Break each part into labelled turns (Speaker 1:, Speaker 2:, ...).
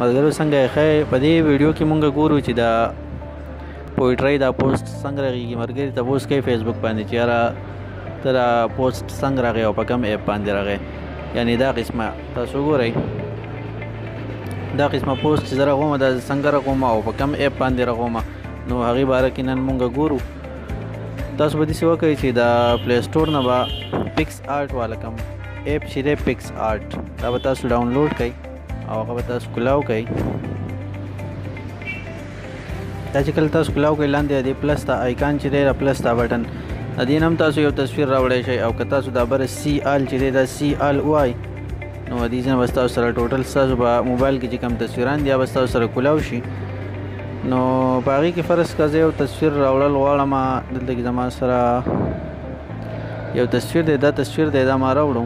Speaker 1: ملګرو څنګه یې ښه په دې ویډیو کې مونږ ګورو چې دا پویټرۍ دا پوسټ څنګه راغیږي ملګري تپوس کوي فیسبوک باندې چې یاره ته دا پوسټ څنګه راغی او په کوم ایپ باندې راغی یعنې دا قسمه تاسو ګورئ دا قسمه پوسټ چې زه راغوم دا څنګه راغوم او په کوم ایپ باندې راغوم نو هغې باره کې نن مونږ ګورو تاسو به داسې وکړئ چې دا پلی سټور نه به آرټ والا کوم اپ چې دی پکس آرټ دا به تاسو ډاونلوډ کړئ او هغه به تاسو کلاو کړئ دا چې کله تاسو کلاو کړئ لاندې د پلس ته آیکان چې دی را پلس ته بټن د دې نم تاسو یو تصویر راوړی شئ او که تاسو دا بر سی آل چې دی دا سی آل وای نو د دې ځنه بس تاسو سره ټوټل تاسو په موبایل کې چې کم تصویران دي بس تاسو سره کلاو شي نو باغی کې فرض کړئ یو تصویر راوړل غواړم دلته کې زما سره یو تصویر دی دا تصویر دی دا ما راوړو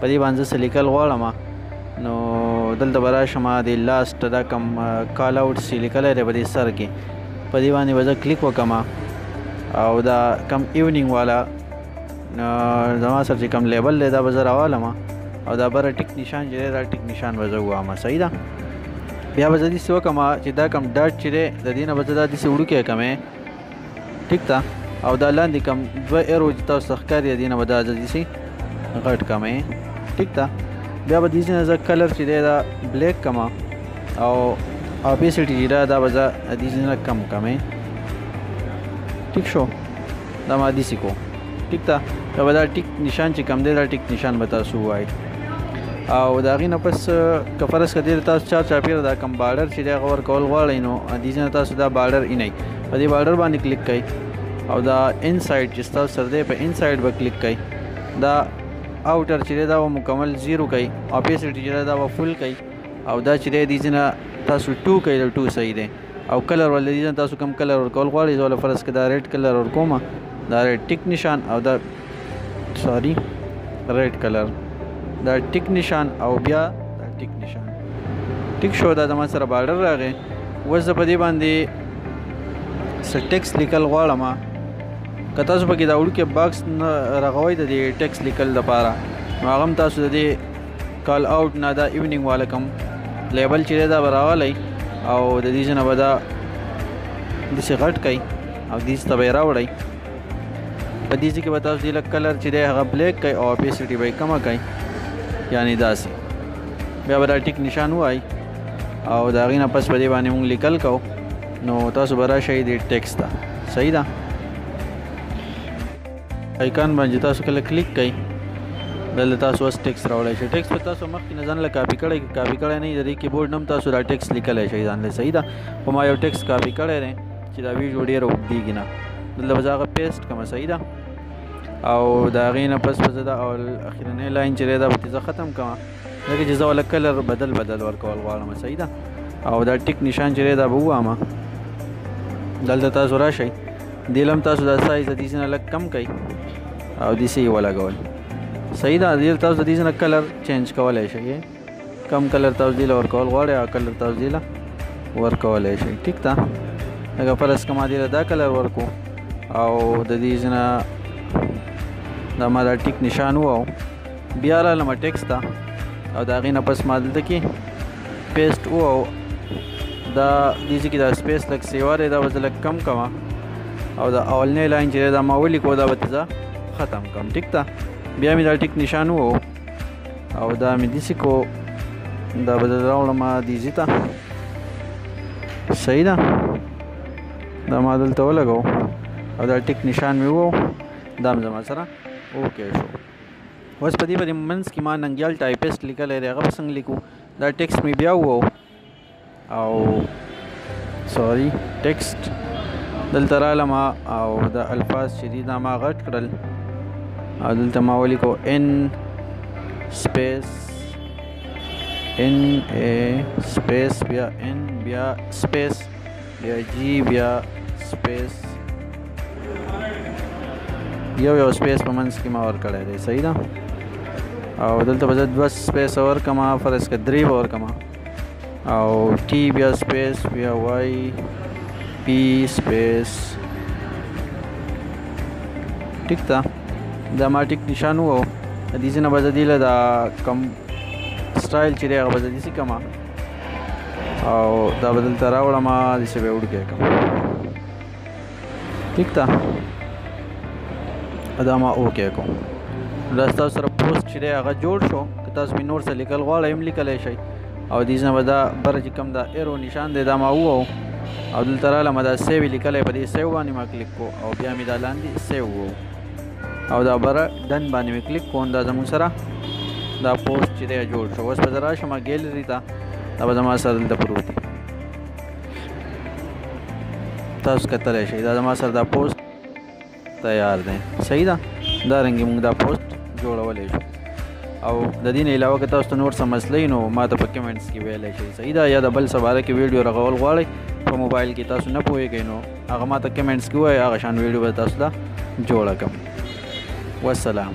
Speaker 1: په دې باندې څه لیکل غواړم نو دلته به راشم د لاسټ دا کوم کال آوټ چې لیکلی دی په دې سر کې په دې باندې به زه کلیک وکړم او دا کم ایونینګ والا زما سره چې کم لیبل دی دا به زه راوالم او دا بره ټیک نشان چې دی دا ټیک نشان به زه ووایم صحیح ده بیا به زه داسې وکړم چې دا کم ډاټ چې دی د دې نه به زه دا داسې وړوکی کړم ټیک ده او دا لاندې کم دوه ایرو چې تاسو ته ښکاري د دې نه به دا ځل شي غټ کم یې ټیک ده بیا به دې ځای نه زه کلر چې دی دا بلیک کم او اوپیسټي چې ده دا به زه دې ځای نه کم کم یې ټیک شو دا ما داسې کوو ټیک ده دا به دا ټیک نشان چې کم دی دا ټیک نشان به تاسو وایي او دا غي نه پس که فرض کړئ تاسو چار چاپیر دا کم بارډر چې دا غور کول غواړئ نو د دې نه تاسو دا بارډر اینای په دې بارډر باندې کلیک کړئ او دا انساید چې تاسو سره دی په انساید به کلیک کړئ دا اوټر چې دا و مکمل زیرو کړئ اپیسټی چې دا و فل کړئ او دا چې دې دې نه تاسو 2 کړئ 2 صحیح دی او کلر ول دي تاسو کوم کلر ورکول غواړي زه ول فرض کې دا ریډ کلر ورکوم دا ریډ ټیک نشان او دا سوري ریډ کلر دا ټیک نشان او بیا دا ټیک نشان ټیک شو دا زما سره بارډر راغی اوس زه په دې باندې څه ټیکس لیکل غواړم که تاسو پکې دا وړوکی باکس نه رغوئ د دې ټیکس لیکل لپاره نو هغه هم تاسو د دې کال اوټ نه دا ایوننګ والا کوم لیبل چې دا براوالای او د دې جن به دا د څه غټ کای او دې ست به راوړی په دې چې کې به تاسو د کلر چې دی هغه بلیک کای او اپیسټی به کما کای یعنی داسې بیا به دا ټیک نشان وای او دا غینه پس په دې باندې مونږ لیکل کو نو تاسو برا شي د ټیکس ته صحیح ده آیکان باندې تاسو کله کلیک کړئ دلته تاسو اوس ټیکس راوړی شئ ټیکس په تاسو مخکې نه ځان له کاپي کړی که کاپي کړی نه د دې کیبورډ نم تاسو دا ټیکس لیکلی شئ ځان له صحیح ده خو ما یو ټیکس کاپي کړی دی چې دا ویډیو ډېره اوږدېږي نه دلته به زه هغه پیسټ کړم صحیح ده او د هغې نه پس به زه دا اخرنۍ لاین چې دی دا به زه ختم کړم دغه چې زه ولا کلر بدل بدل ورکول غواړم صحیح ده او دا ټیک نشان چې دا به وامه دلته تاسو راشئ دلم تاسو د سایز د دې نه لږ کم کړئ او دې سي ولا غوي صحیح ده دې تاسو د دې نه کلر چینج کولای شئ کم کلر تاسو دې لور کول غواړئ او کلر تاسو دې لا ور کولای شئ ټیک ده هغه پر اس کما دې دا کلر ورکو او د دې نه دا ما دا ټیک نشان وو بیا را لمه ټیکس ته او دا غینه پس ما دلته کې پیسټ او او دا دیږي کې دا سپیس لک سیواره دا وځل کم کما او دا اولنې لاین چې دا ما ولي کو دا وتزا ختم کم ټیک تا بیا می دا ټیک نشان وو او دا می دیسی کو دا بدل راوړم ما دیږي ته صحیح ده دا ما دلته ولګو او دا ټیک نشان می وو دا زما سره اوکې شو اوس په دې باندې منځ کې ما ننګیال ټایپسټ لیکلی دی هغه به څنګه لیکو دا ټیکسټ مې بیا وو او سوري ټیکسټ دلته رالم او دا الفاظ چې دي دا ما غټ کړل او دلته ما ولیکو ان سپیس ان ا سپیس بیا ان بیا سپیس بیا جی بیا سپیس یو یو سپیس په منځ کې ما ور کړی دی صحیح ده او دلته به زه دوه سپیس ور کوم فرض که درې به ور کوم او ټي بیا سپیس بیا وای پی سپیس ټیک ده دا ما ټیک نشان وو د دې ځینه به زه دې له دا کم سټایل چې دی هغه به زه دې سي کوم او دا بدل تر راوړم د څه به وړکې کوم ٹھیک تا دا ما اوکې کوم دا تاسو سره پوسټ چې هغه جوړ شو که تاسو به نور څه لیکل غواړئ هم لیکلی شئ او دې ځنه به دا بر چې کوم دا ایرو نشان دی دا ما وو او دلته رااله ما دا سیو لیکلی په دې سیو باندې ما کلیک کو او بیا مې دا لاندې سیو وو او دا بره ډن باندې مې کلیک کوم دا زموږ سره دا پوسټ چې دی جوړ شو اوس به زه راشم ګیلري ته دا به زما سره دلته پروت دی تاسو کتلی شئ دا زما سره دا پوسټ تیار دی صحیح ده دا رنګې موږ دا پوسټ جوړولی شو او د دې نه علاوه که تاسو ته نور څه مسلې نو ما ته په کمنټس کې ویلی شئ صحیح ده یا د بل څه باره کې ویډیو رغول غواړئ په موبایل کې تاسو نه پوهېږئ نو هغه ماته کمنټس کې وای هغه شان ویډیو به تاسو ته جوړه کوم والسلام